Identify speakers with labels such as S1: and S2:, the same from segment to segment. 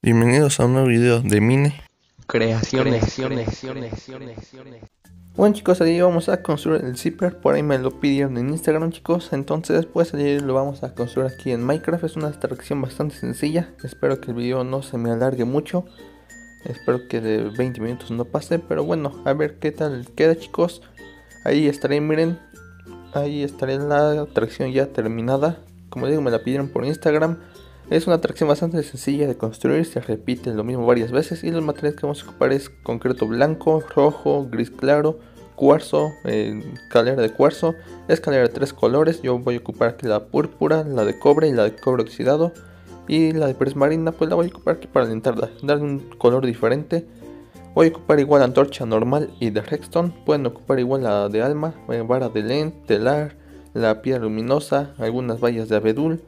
S1: Bienvenidos a un nuevo video de Mine.
S2: Creaciones.
S1: Bueno chicos, ahí vamos a construir el zipper, por ahí me lo pidieron en Instagram chicos, entonces pues ahí lo vamos a construir aquí en Minecraft, es una extracción bastante sencilla, espero que el video no se me alargue mucho, espero que de 20 minutos no pase, pero bueno, a ver qué tal queda chicos, ahí estaré, miren, ahí estaré la atracción ya terminada, como digo me la pidieron por Instagram, es una atracción bastante sencilla de construir, se repite lo mismo varias veces y los materiales que vamos a ocupar es concreto blanco, rojo, gris claro, cuarzo, eh, escalera de cuarzo, escalera de tres colores, yo voy a ocupar aquí la púrpura, la de cobre y la de cobre oxidado. Y la de prismarina pues la voy a ocupar aquí para alentarla, darle un color diferente. Voy a ocupar igual antorcha normal y de redstone, pueden ocupar igual la de alma, eh, vara de lente, telar, la piedra luminosa, algunas vallas de abedul,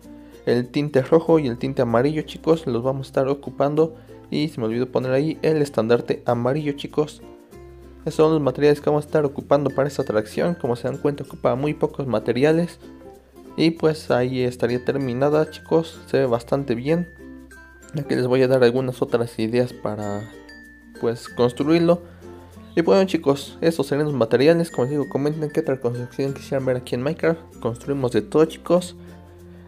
S1: el tinte rojo y el tinte amarillo chicos los vamos a estar ocupando. Y se me olvidó poner ahí el estandarte amarillo chicos. Esos son los materiales que vamos a estar ocupando para esta atracción. Como se dan cuenta ocupa muy pocos materiales. Y pues ahí estaría terminada chicos. Se ve bastante bien. Aquí les voy a dar algunas otras ideas para pues construirlo. Y bueno chicos, estos serían los materiales, como les digo, comenten qué otra construcción quisieran ver aquí en Minecraft, construimos de todo chicos,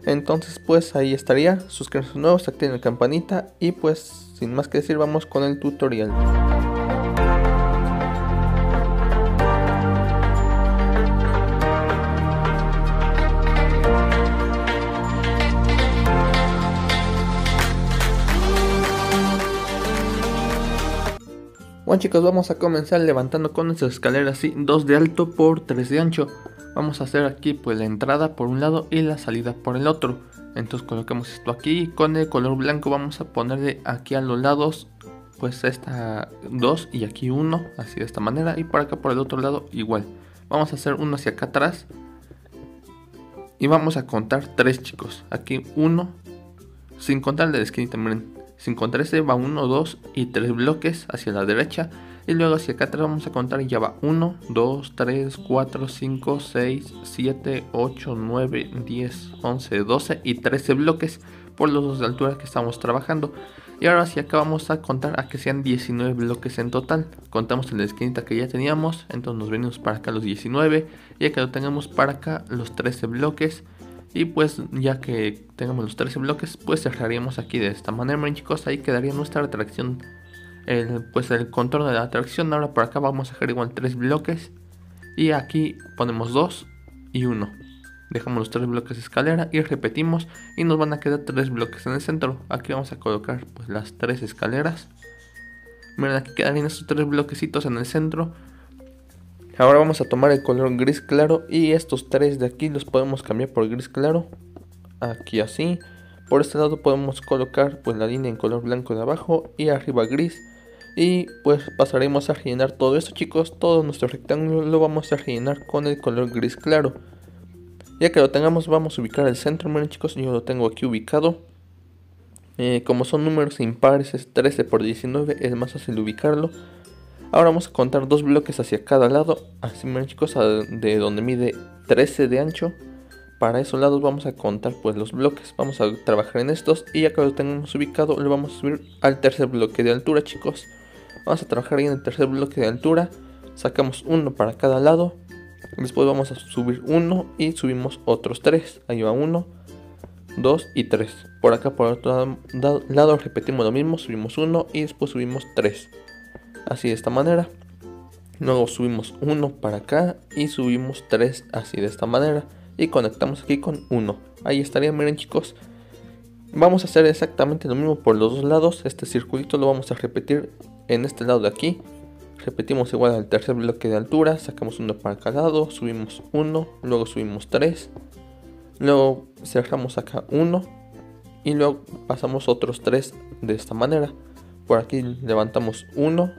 S1: entonces pues ahí estaría, suscríbanse nuevos, activen la campanita y pues sin más que decir vamos con el tutorial. Bueno chicos, vamos a comenzar levantando con nuestras escaleras así, 2 de alto por 3 de ancho vamos a hacer aquí pues la entrada por un lado y la salida por el otro. Entonces colocamos esto aquí y con el color blanco vamos a ponerle aquí a los lados pues esta 2 y aquí 1 así de esta manera y por acá por el otro lado igual. Vamos a hacer uno hacia acá atrás y vamos a contar 3 chicos. Aquí 1 sin contar de la esquinita miren sin contar ese va 1 2 y 3 bloques hacia la derecha y luego hacia acá atrás vamos a contar y ya va 1, 2, 3, 4, 5, 6, 7, 8, 9, 10, 11, 12 y 13 bloques por los dos de altura que estamos trabajando. Y ahora hacia acá vamos a contar a que sean 19 bloques en total. Contamos en la esquinita que ya teníamos, entonces nos venimos para acá los 19 y ya que lo tengamos para acá los 13 bloques. Y pues ya que tengamos los 13 bloques, pues cerraríamos aquí de esta manera, chicos. Ahí quedaría nuestra atracción el, pues el contorno de la atracción. Ahora por acá vamos a dejar igual tres bloques. Y aquí ponemos dos y uno. Dejamos los tres bloques de escalera y repetimos. Y nos van a quedar tres bloques en el centro. Aquí vamos a colocar pues las tres escaleras. Miren, aquí quedarían estos tres bloquecitos en el centro. Ahora vamos a tomar el color gris claro y estos tres de aquí los podemos cambiar por gris claro. Aquí así. Por este lado podemos colocar pues la línea en color blanco de abajo y arriba gris. Y pues pasaremos a rellenar todo esto chicos, todo nuestro rectángulo lo vamos a rellenar con el color gris claro. Ya que lo tengamos vamos a ubicar el centro, miren chicos, yo lo tengo aquí ubicado. Eh, como son números impares, es 13 por 19, es más fácil ubicarlo. Ahora vamos a contar dos bloques hacia cada lado, así miren chicos, de donde mide 13 de ancho. Para esos lados vamos a contar pues los bloques, vamos a trabajar en estos y ya que lo tengamos ubicado lo vamos a subir al tercer bloque de altura chicos. Vamos a trabajar en el tercer bloque de altura. Sacamos uno para cada lado. Después vamos a subir uno y subimos otros tres. Ahí va uno, dos y tres. Por acá por otro lado repetimos lo mismo. Subimos uno y después subimos tres. Así de esta manera. Luego subimos uno para acá y subimos tres así de esta manera. Y conectamos aquí con uno. Ahí estaría, miren chicos. Vamos a hacer exactamente lo mismo por los dos lados. Este circulito lo vamos a repetir en este lado de aquí. Repetimos igual al tercer bloque de altura sacamos uno para cada lado subimos uno luego subimos tres luego cerramos acá uno y luego pasamos otros tres de esta manera. Por aquí levantamos uno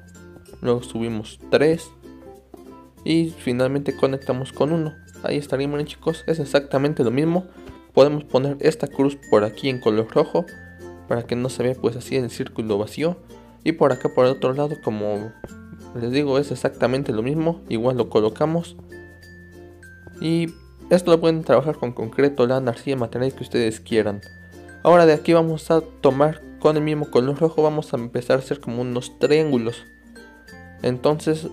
S1: luego subimos tres y finalmente conectamos con uno. Ahí estaríamos chicos es exactamente lo mismo. Podemos poner esta cruz por aquí en color rojo para que no se vea pues así el círculo vacío y por acá por el otro lado como les digo es exactamente lo mismo igual lo colocamos y esto lo pueden trabajar con concreto lana arcilla materiales que ustedes quieran ahora de aquí vamos a tomar con el mismo color rojo vamos a empezar a hacer como unos triángulos. Entonces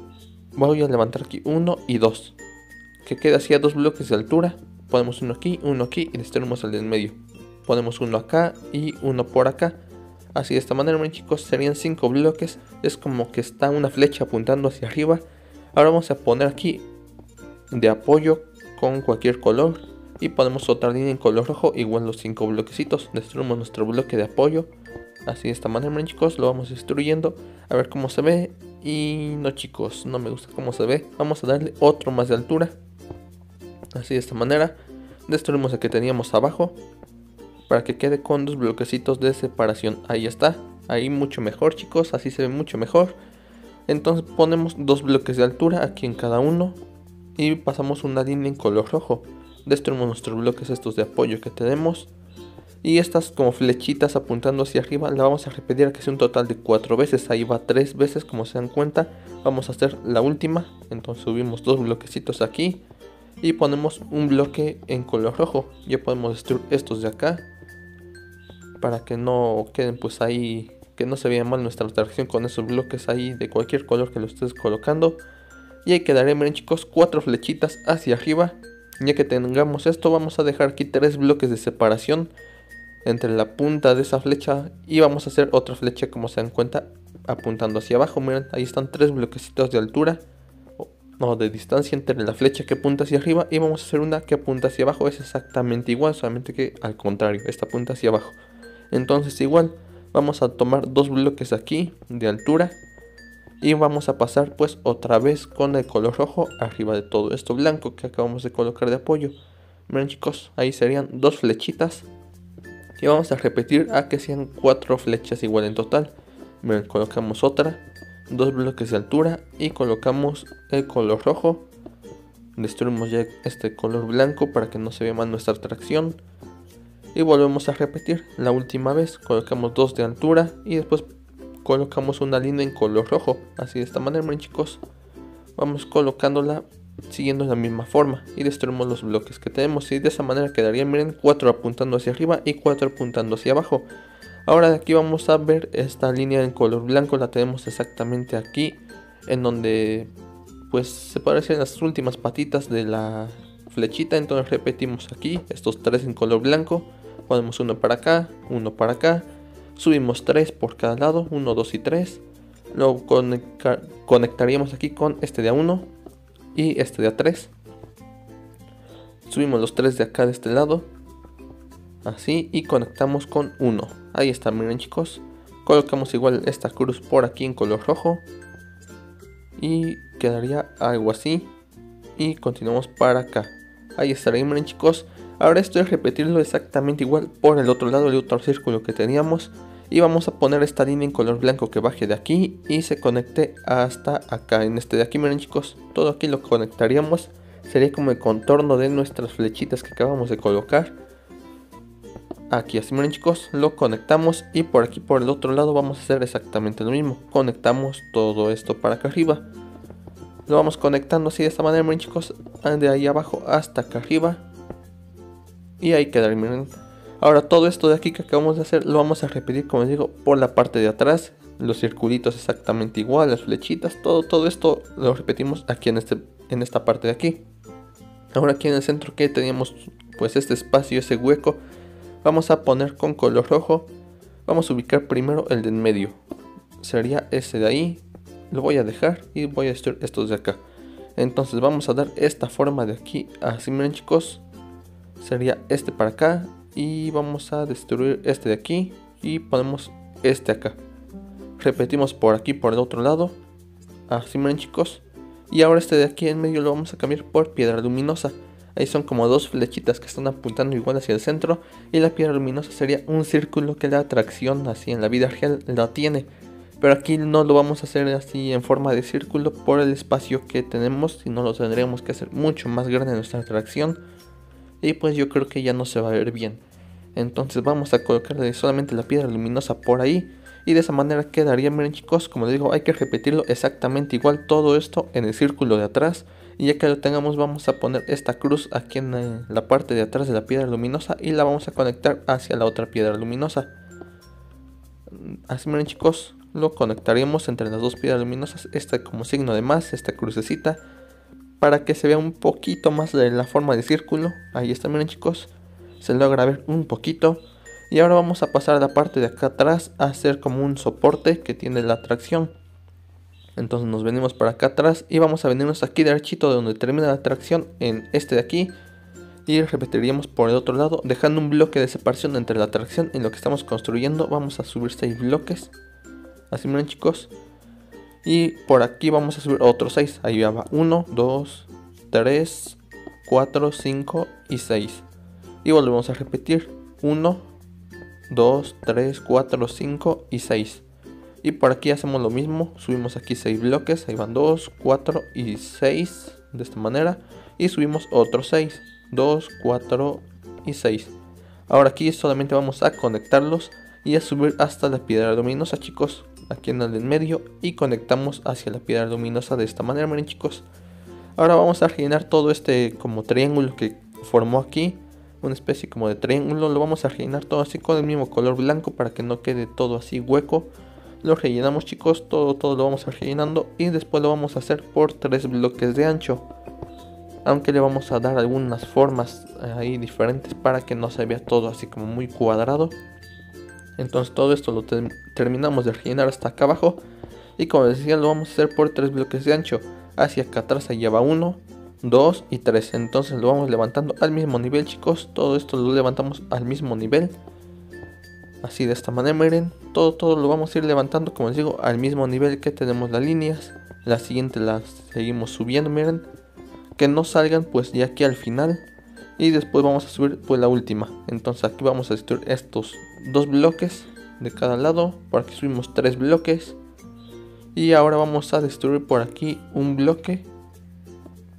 S1: voy a levantar aquí uno y dos. Que queda así a dos bloques de altura. Ponemos uno aquí, uno aquí y destruimos el de en medio. Ponemos uno acá y uno por acá. Así de esta manera, chicos, serían cinco bloques. Es como que está una flecha apuntando hacia arriba. Ahora vamos a poner aquí de apoyo con cualquier color. Y ponemos otra línea en color rojo, igual los cinco bloquecitos. Destruimos nuestro bloque de apoyo. Así de esta manera, chicos, lo vamos destruyendo. A ver cómo se ve. Y no, chicos, no me gusta cómo se ve. Vamos a darle otro más de altura. Así de esta manera. Destruimos el que teníamos abajo. Para que quede con dos bloquecitos de separación. Ahí está. Ahí mucho mejor, chicos. Así se ve mucho mejor. Entonces ponemos dos bloques de altura aquí en cada uno. Y pasamos una línea en color rojo. Destruimos nuestros bloques estos de apoyo que tenemos. Y estas como flechitas apuntando hacia arriba la vamos a repetir que sea un total de cuatro veces. Ahí va tres veces como se dan cuenta. Vamos a hacer la última. Entonces subimos dos bloquecitos aquí. Y ponemos un bloque en color rojo. Ya podemos destruir estos de acá. Para que no queden pues ahí. Que no se vea mal nuestra atracción con esos bloques ahí de cualquier color que lo estés colocando. Y ahí quedaré, miren chicos, cuatro flechitas hacia arriba. Ya que tengamos esto, vamos a dejar aquí tres bloques de separación entre la punta de esa flecha y vamos a hacer otra flecha como se dan cuenta apuntando hacia abajo. Miren, ahí están tres bloquecitos de altura o de distancia entre la flecha que apunta hacia arriba y vamos a hacer una que apunta hacia abajo. Es exactamente igual, solamente que al contrario, esta apunta hacia abajo. Entonces igual vamos a tomar dos bloques aquí de altura y vamos a pasar pues otra vez con el color rojo arriba de todo esto blanco que acabamos de colocar de apoyo. Miren chicos, ahí serían dos flechitas y vamos a repetir a que sean cuatro flechas igual en total. Miren, colocamos otra, dos bloques de altura y colocamos el color rojo. Destruimos ya este color blanco para que no se vea mal nuestra tracción. Y volvemos a repetir la última vez. Colocamos dos de altura y después colocamos una línea en color rojo. Así de esta manera, miren chicos. Vamos colocándola siguiendo la misma forma y destruimos los bloques que tenemos y de esa manera quedaría miren 4 apuntando hacia arriba y 4 apuntando hacia abajo ahora de aquí vamos a ver esta línea en color blanco la tenemos exactamente aquí en donde pues se parecen las últimas patitas de la flechita entonces repetimos aquí estos tres en color blanco ponemos uno para acá uno para acá subimos tres por cada lado 1 2 y 3 luego conectaríamos aquí con este de a 1 y este de A3. Subimos los tres de acá de este lado. Así y conectamos con uno. Ahí está, miren chicos. Colocamos igual esta cruz por aquí en color rojo. Y quedaría algo así. Y continuamos para acá. Ahí estaría, miren chicos. Ahora esto es repetirlo exactamente igual por el otro lado del otro círculo que teníamos. Y vamos a poner esta línea en color blanco que baje de aquí y se conecte hasta acá. En este de aquí miren chicos todo aquí lo conectaríamos. Sería como el contorno de nuestras flechitas que acabamos de colocar. Aquí así miren chicos lo conectamos y por aquí por el otro lado vamos a hacer exactamente lo mismo. Conectamos todo esto para acá arriba. Lo vamos conectando así de esta manera miren chicos de ahí abajo hasta acá arriba y ahí quedaría miren Ahora todo esto de aquí que acabamos de hacer lo vamos a repetir como les digo por la parte de atrás. Los circulitos exactamente igual, las flechitas, todo, todo esto lo repetimos aquí en, este, en esta parte de aquí. Ahora aquí en el centro que teníamos pues este espacio, ese hueco, vamos a poner con color rojo. Vamos a ubicar primero el de en medio. Sería ese de ahí. Lo voy a dejar y voy a destruir estos de acá. Entonces vamos a dar esta forma de aquí. Así miren chicos. Sería este para acá y vamos a destruir este de aquí y ponemos este acá. Repetimos por aquí por el otro lado. Así miren chicos y ahora este de aquí en medio lo vamos a cambiar por piedra luminosa. Ahí son como dos flechitas que están apuntando igual hacia el centro y la piedra luminosa sería un círculo que la atracción así en la vida real la tiene. Pero aquí no lo vamos a hacer así en forma de círculo por el espacio que tenemos sino lo tendríamos que hacer mucho más grande nuestra atracción y pues yo creo que ya no se va a ver bien. Entonces vamos a colocarle solamente la piedra luminosa por ahí y de esa manera quedaría, miren chicos, como les digo, hay que repetirlo exactamente igual todo esto en el círculo de atrás y ya que lo tengamos vamos a poner esta cruz aquí en la parte de atrás de la piedra luminosa y la vamos a conectar hacia la otra piedra luminosa. así miren chicos, lo conectaríamos entre las dos piedras luminosas, esta como signo de más, esta crucecita, para que se vea un poquito más de la forma de círculo. Ahí está, miren chicos, se logra ver un poquito. Y ahora vamos a pasar a la parte de acá atrás a hacer como un soporte que tiene la tracción. Entonces nos venimos para acá atrás y vamos a venirnos aquí derechito de donde termina la tracción en este de aquí. Y repetiríamos por el otro lado, dejando un bloque de separación entre la tracción y lo que estamos construyendo. Vamos a subir 6 bloques. Así miren chicos. Y por aquí vamos a subir otros 6. Ahí va 1, 2, 3, 4, 5 y 6. Y volvemos a repetir. 1, 2, 3, 4, 5 y 6. Y por aquí hacemos lo mismo. Subimos aquí 6 bloques. Ahí van 2, 4 y 6. De esta manera. Y subimos otros 6. 2, 4 y 6. Ahora aquí solamente vamos a conectarlos y a subir hasta la piedra luminosa chicos aquí en el en medio y conectamos hacia la piedra luminosa de esta manera miren chicos. Ahora vamos a rellenar todo este como triángulo que formó aquí una especie como de triángulo lo vamos a rellenar todo así con el mismo color blanco para que no quede todo así hueco. Lo rellenamos chicos todo todo lo vamos a rellenando y después lo vamos a hacer por tres bloques de ancho aunque le vamos a dar algunas formas ahí diferentes para que no se vea todo así como muy cuadrado entonces todo esto lo terminamos de rellenar hasta acá abajo. Y como les decía, lo vamos a hacer por tres bloques de ancho. Hacia acá atrás se lleva 1, 2 y 3. Entonces lo vamos levantando al mismo nivel, chicos. Todo esto lo levantamos al mismo nivel. Así de esta manera, miren. Todo, todo lo vamos a ir levantando, como les digo, al mismo nivel que tenemos las líneas. La siguiente las seguimos subiendo, miren. Que no salgan pues ya aquí al final y después vamos a subir pues la última entonces aquí vamos a destruir estos dos bloques de cada lado por aquí subimos tres bloques. Y ahora vamos a destruir por aquí un bloque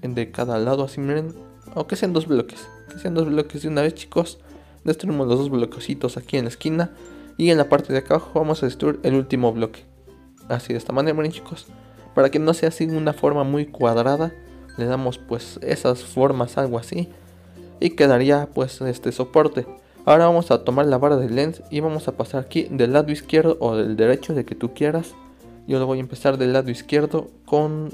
S1: de cada lado así miren. O que sean dos bloques que sean dos bloques de una vez chicos. Destruimos los dos bloquecitos aquí en la esquina. Y en la parte de acá abajo vamos a destruir el último bloque. Así de esta manera miren chicos. Para que no sea así una forma muy cuadrada le damos pues esas formas algo así. Y quedaría pues este soporte. Ahora vamos a tomar la barra de lens y vamos a pasar aquí del lado izquierdo o del derecho de que tú quieras. Yo lo voy a empezar del lado izquierdo con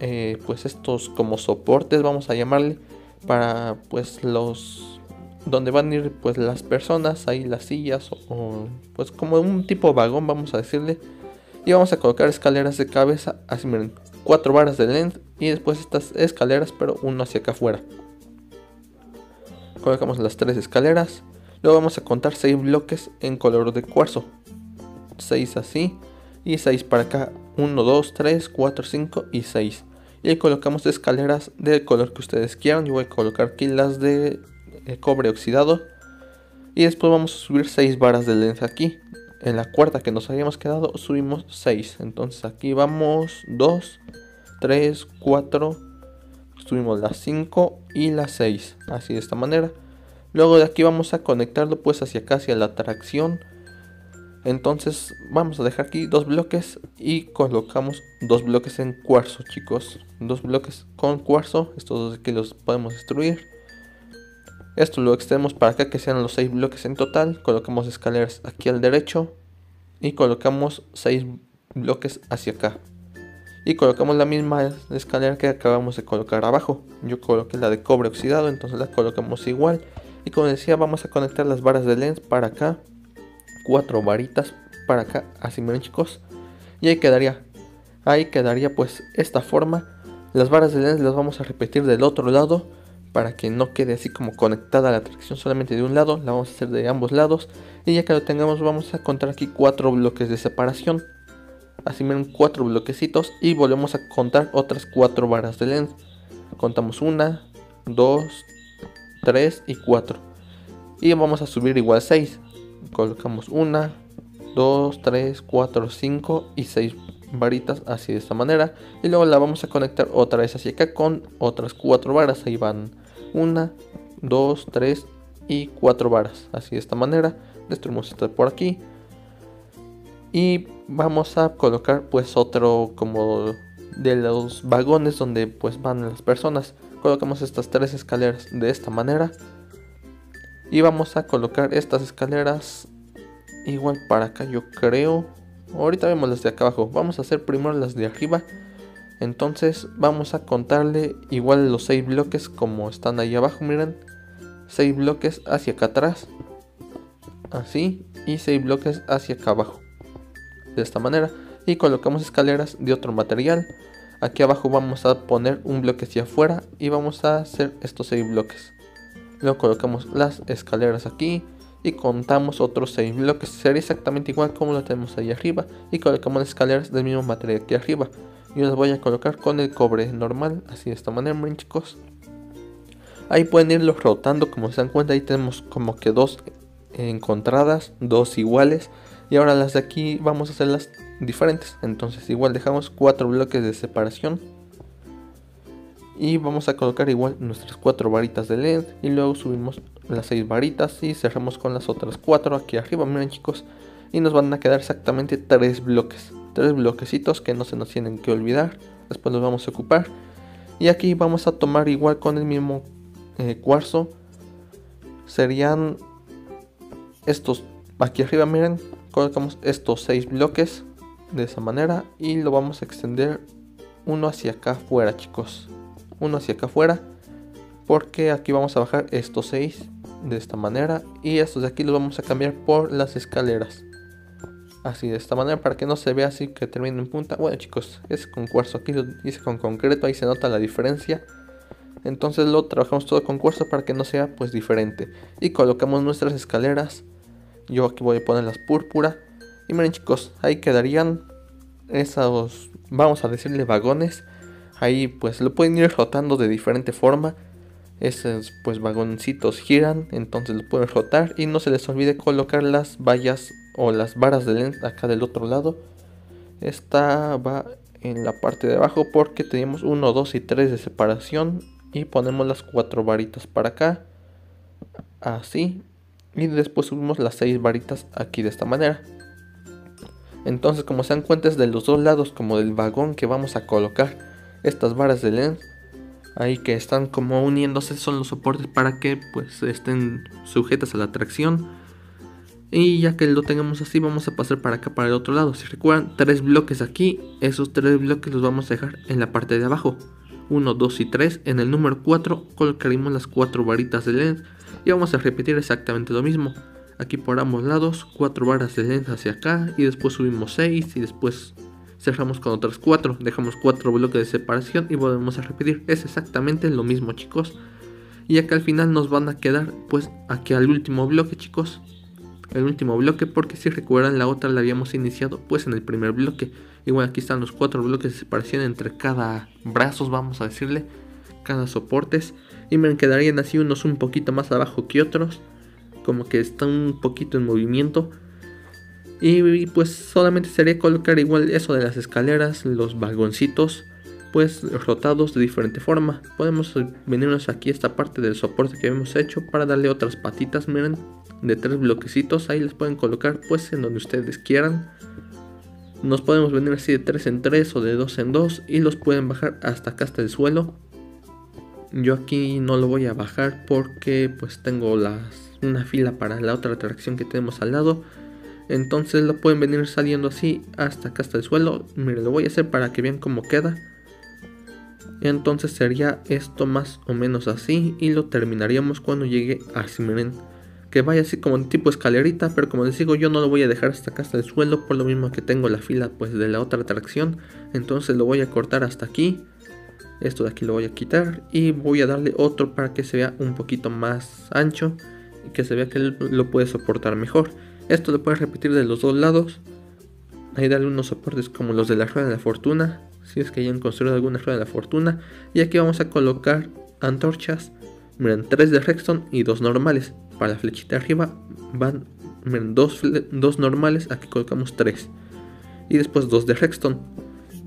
S1: eh, pues estos como soportes vamos a llamarle para pues los donde van a ir pues las personas ahí las sillas o, pues como un tipo vagón vamos a decirle y vamos a colocar escaleras de cabeza así miren cuatro barras de lens y después estas escaleras pero uno hacia acá afuera colocamos las tres escaleras. Luego vamos a contar 6 bloques en color de cuarzo. 6 así. Y 6 para acá. 1, 2, 3, 4, 5 y 6. Y colocamos escaleras del color que ustedes quieran. Yo voy a colocar aquí las de eh, cobre oxidado. Y después vamos a subir 6 varas de lente aquí. En la cuarta que nos habíamos quedado subimos 6. Entonces aquí vamos 2, 3, 4, subimos las 5 y las 6 así de esta manera luego de aquí vamos a conectarlo pues hacia acá hacia la tracción entonces vamos a dejar aquí dos bloques y colocamos dos bloques en cuarzo chicos. Dos bloques con cuarzo estos dos aquí los podemos destruir. Esto lo extendemos para acá que sean los 6 bloques en total. Colocamos escaleras aquí al derecho y colocamos 6 bloques hacia acá. Y colocamos la misma escalera que acabamos de colocar abajo. Yo coloqué la de cobre oxidado, entonces la colocamos igual. Y como decía, vamos a conectar las varas de lens para acá. Cuatro varitas para acá, así miren chicos. Y ahí quedaría, ahí quedaría pues esta forma. Las varas de lens las vamos a repetir del otro lado para que no quede así como conectada la tracción solamente de un lado. La vamos a hacer de ambos lados. Y ya que lo tengamos vamos a contar aquí cuatro bloques de separación así miren cuatro bloquecitos y volvemos a contar otras cuatro varas de lens contamos una dos tres y cuatro. Y vamos a subir igual 6 colocamos una 2 3 4 5 y 6 varitas así de esta manera. Y luego la vamos a conectar otra vez hacia acá con otras cuatro varas. Ahí van una 2 3 y 4 varas así de esta manera. Destruimos esta por aquí. Y vamos a colocar pues otro como de los vagones donde pues van las personas colocamos estas tres escaleras de esta manera y vamos a colocar estas escaleras igual para acá yo creo. Ahorita vemos las de acá abajo. Vamos a hacer primero las de arriba. Entonces vamos a contarle igual los 6 bloques como están ahí abajo, miren. 6 bloques hacia acá atrás. Así. Y 6 bloques hacia acá abajo. De esta manera. Y colocamos escaleras de otro material. Aquí abajo vamos a poner un bloque hacia afuera. Y vamos a hacer estos 6 bloques. Luego colocamos las escaleras aquí y contamos otros 6 bloques. Sería exactamente igual como lo tenemos ahí arriba y colocamos las escaleras del mismo material aquí arriba. Yo las voy a colocar con el cobre normal, así de esta manera, miren chicos. Ahí pueden irlos rotando, como se dan cuenta, ahí tenemos como que dos encontradas, dos iguales. Y ahora las de aquí vamos a hacerlas diferentes. Entonces igual dejamos cuatro bloques de separación. Y vamos a colocar igual nuestras cuatro varitas de led. Y luego subimos las seis varitas y cerramos con las otras cuatro aquí arriba miren chicos. Y nos van a quedar exactamente tres bloques. Tres bloquecitos que no se nos tienen que olvidar. Después los vamos a ocupar. Y aquí vamos a tomar igual con el mismo eh, cuarzo. Serían estos aquí arriba miren. Colocamos estos seis bloques de esa manera y lo vamos a extender uno hacia acá afuera chicos. Uno hacia acá afuera porque aquí vamos a bajar estos 6 de esta manera y estos de aquí los vamos a cambiar por las escaleras. Así de esta manera para que no se vea así que termine en punta. Bueno chicos es con cuarzo aquí lo hice con concreto ahí se nota la diferencia. Entonces lo trabajamos todo con cuarzo para que no sea pues diferente. Y colocamos nuestras escaleras. Yo aquí voy a poner las púrpura y miren chicos ahí quedarían esos vamos a decirle vagones Ahí pues lo pueden ir rotando de diferente forma. Esos pues vagoncitos giran, entonces lo pueden rotar y no se les olvide colocar las vallas o las varas de lente acá del otro lado. Esta va en la parte de abajo porque tenemos 1, 2 y 3 de separación y ponemos las cuatro varitas para acá. Así. Y después subimos las 6 varitas aquí de esta manera. Entonces como se dan cuenta es de los dos lados como del vagón que vamos a colocar estas varas de lens ahí que están como uniéndose son los soportes para que pues estén sujetas a la tracción. Y ya que lo tengamos así vamos a pasar para acá para el otro lado. Si recuerdan tres bloques aquí esos tres bloques los vamos a dejar en la parte de abajo. 1 2 y 3 en el número 4 colocaremos las cuatro varitas de lens. Y vamos a repetir exactamente lo mismo aquí por ambos lados cuatro varas de lens hacia acá y después subimos 6 y después cerramos con otras 4, dejamos 4 bloques de separación y volvemos a repetir. Es exactamente lo mismo chicos. Y acá al final nos van a quedar pues aquí al último bloque chicos. El último bloque porque si recuerdan la otra la habíamos iniciado pues en el primer bloque. Igual aquí están los 4 bloques de separación entre cada brazos vamos a decirle. Cada soportes. Y me quedarían así unos un poquito más abajo que otros. Como que están un poquito en movimiento y pues solamente sería colocar igual eso de las escaleras, los vagoncitos, pues rotados de diferente forma. Podemos venirnos aquí a esta parte del soporte que hemos hecho para darle otras patitas, miren, de tres bloquecitos. Ahí les pueden colocar pues en donde ustedes quieran. Nos podemos venir así de 3 en 3 o de 2 en 2 y los pueden bajar hasta acá hasta el suelo. Yo aquí no lo voy a bajar porque pues tengo las, una fila para la otra atracción que tenemos al lado entonces lo pueden venir saliendo así hasta acá hasta el suelo. Miren, lo voy a hacer para que vean cómo queda. Entonces sería esto más o menos así y lo terminaríamos cuando llegue así, miren. Que vaya así como un tipo escalerita, pero como les digo yo no lo voy a dejar hasta acá hasta el suelo por lo mismo que tengo la fila pues de la otra atracción. Entonces lo voy a cortar hasta aquí. Esto de aquí lo voy a quitar y voy a darle otro para que se vea un poquito más ancho que se vea que lo puede soportar mejor. Esto lo puedes repetir de los dos lados. Ahí darle unos soportes como los de la rueda de la fortuna. Si es que hayan construido alguna rueda de la fortuna. Y aquí vamos a colocar antorchas. Miren, 3 de Rexton y 2 normales. Para la flechita arriba van miren, dos, dos normales. Aquí colocamos 3. Y después 2 de Rexton.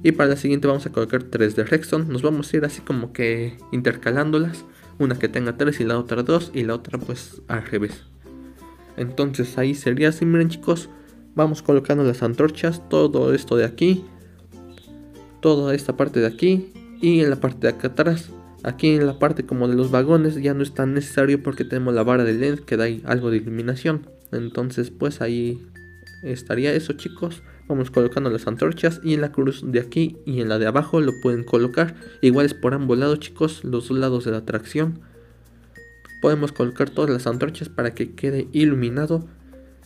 S1: Y para la siguiente vamos a colocar 3 de Rexton. Nos vamos a ir así como que intercalándolas. Una que tenga 3 y la otra 2. Y la otra pues al revés. Entonces ahí sería así, miren chicos. Vamos colocando las antorchas, todo esto de aquí. Toda esta parte de aquí. Y en la parte de acá atrás. Aquí en la parte como de los vagones ya no es tan necesario porque tenemos la vara de lens que da algo de iluminación. Entonces pues ahí estaría eso chicos. Vamos colocando las antorchas y en la cruz de aquí y en la de abajo lo pueden colocar. Igual es por ambos lados chicos, los dos lados de la atracción. Podemos colocar todas las antorchas para que quede iluminado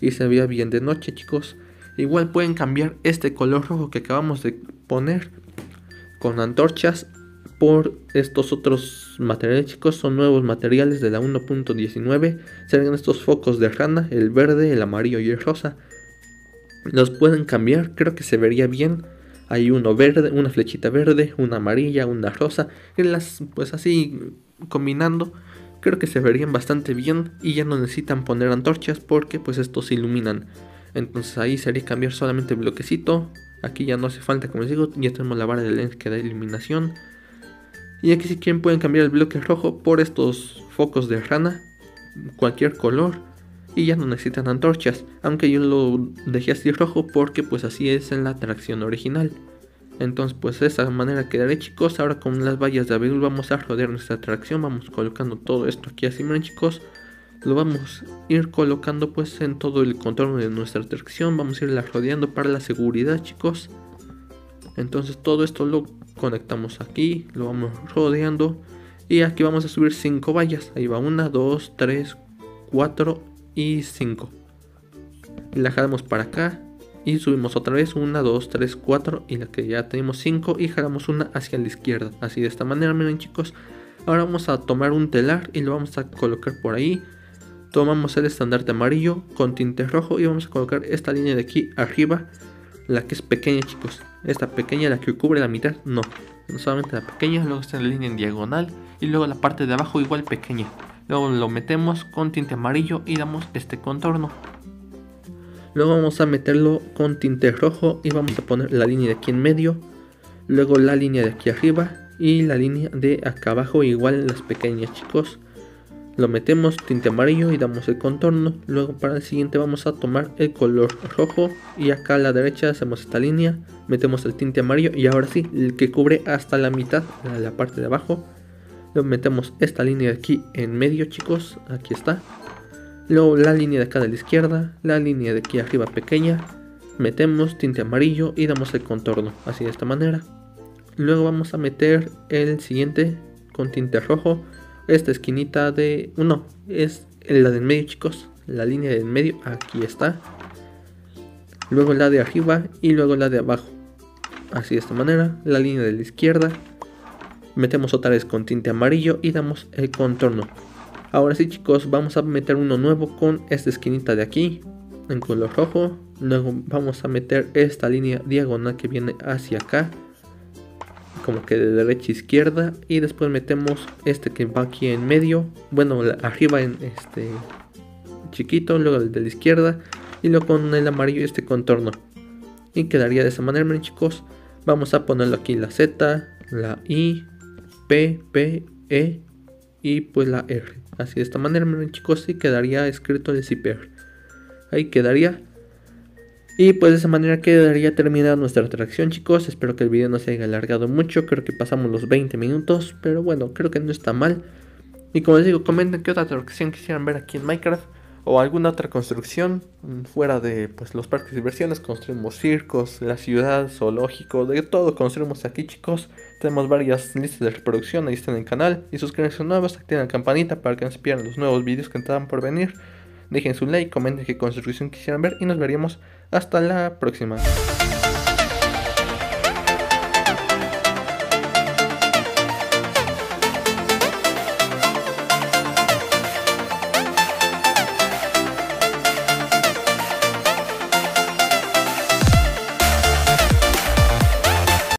S1: y se vea bien de noche chicos. Igual pueden cambiar este color rojo que acabamos de poner con antorchas por estos otros materiales chicos son nuevos materiales de la 1.19 serían estos focos de rana el verde el amarillo y el rosa los pueden cambiar creo que se vería bien. Hay uno verde una flechita verde una amarilla una rosa y las pues así combinando creo que se verían bastante bien y ya no necesitan poner antorchas porque pues estos iluminan. Entonces ahí sería cambiar solamente el bloquecito. Aquí ya no hace falta como les digo ya tenemos la vara de lens que da iluminación. Y aquí si quieren pueden cambiar el bloque rojo por estos focos de rana, cualquier color. Y ya no necesitan antorchas, aunque yo lo dejé así rojo porque pues así es en la atracción original. Entonces pues de esa manera quedaré chicos, ahora con las vallas de abedul vamos a rodear nuestra atracción, vamos colocando todo esto aquí así miren chicos. Lo vamos a ir colocando pues en todo el contorno de nuestra atracción, vamos a irla rodeando para la seguridad chicos. Entonces todo esto lo conectamos aquí, lo vamos rodeando y aquí vamos a subir 5 vallas. Ahí va 1, 2, 3, 4 y 5. Y la jalamos para acá y subimos otra vez 1, 2, 3, 4 y la que ya tenemos 5 y jalamos una hacia la izquierda. Así de esta manera, miren chicos. Ahora vamos a tomar un telar y lo vamos a colocar por ahí. Tomamos el estandarte amarillo con tinte rojo y vamos a colocar esta línea de aquí arriba, la que es pequeña chicos. Esta pequeña, la que cubre la mitad, no. Solamente la pequeña, luego está la línea en diagonal y luego la parte de abajo igual pequeña. Luego lo metemos con tinte amarillo y damos este contorno. Luego vamos a meterlo con tinte rojo y vamos a poner la línea de aquí en medio. Luego la línea de aquí arriba y la línea de acá abajo igual las pequeñas chicos lo metemos tinte amarillo y damos el contorno luego para el siguiente vamos a tomar el color rojo y acá a la derecha hacemos esta línea metemos el tinte amarillo y ahora sí el que cubre hasta la mitad la, parte de abajo metemos esta línea de aquí en medio chicos aquí está luego la línea de acá de la izquierda la línea de aquí arriba pequeña metemos tinte amarillo y damos el contorno así de esta manera luego vamos a meter el siguiente con tinte rojo esta esquinita de... No, es la del medio chicos. La línea del medio, aquí está. Luego la de arriba y luego la de abajo. Así de esta manera. La línea de la izquierda. Metemos otra vez con tinte amarillo y damos el contorno. Ahora sí chicos, vamos a meter uno nuevo con esta esquinita de aquí. En color rojo. Luego vamos a meter esta línea diagonal que viene hacia acá como que de derecha a izquierda y después metemos este que va aquí en medio bueno arriba en este chiquito luego el de la izquierda y luego con el amarillo este contorno y quedaría de esa manera miren chicos vamos a ponerlo aquí la Z la I P P E y pues la R así de esta manera chicos y quedaría escrito el zipper ahí quedaría y pues de esa manera quedaría terminada nuestra atracción chicos. Espero que el video no se haya alargado mucho. Creo que pasamos los 20 minutos. Pero bueno, creo que no está mal. Y como les digo, comenten qué otra atracción quisieran ver aquí en Minecraft. O alguna otra construcción fuera de pues, los parques de diversiones. Construimos circos, la ciudad, zoológico, de todo construimos aquí chicos. Tenemos varias listas de reproducción, ahí en el canal. Y suscríbanse nuevos, activen la campanita para que no se pierdan los nuevos videos que están por venir. Dejen su like, comenten qué construcción quisieran ver y nos veríamos hasta la próxima.